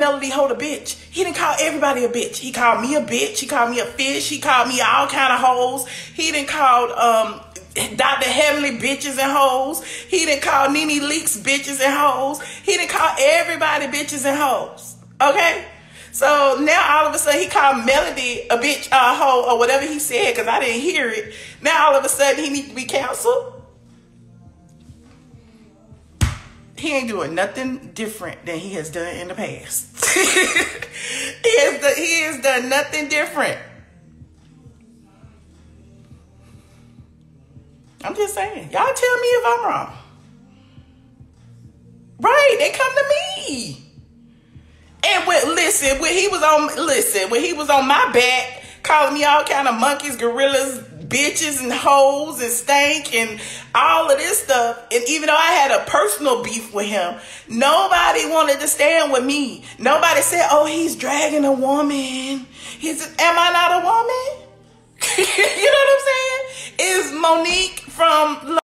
Melody hold a bitch. He didn't call everybody a bitch. He called me a bitch. He called me a fish. He called me all kind of hoes. He didn't call um Dr. Heavenly bitches and hoes. He didn't call Nene Leakes bitches and hoes. He didn't call everybody bitches and hoes. Okay? So now all of a sudden he called Melody a bitch, a hoe, or whatever he said because I didn't hear it. Now all of a sudden he needs to be canceled. He ain't doing nothing different than he has done in the past. he has done, he has done nothing different. I'm just saying. Y'all tell me if I'm wrong. Right, they come to me. And when listen, when he was on listen, when he was on my back, calling me all kind of monkeys, gorillas, bitches and hoes and stank and all of this stuff. And even though I had a personal beef with him, nobody wanted to stand with me. Nobody said, oh, he's dragging a woman. He's, am I not a woman? you know what I'm saying? Is Monique from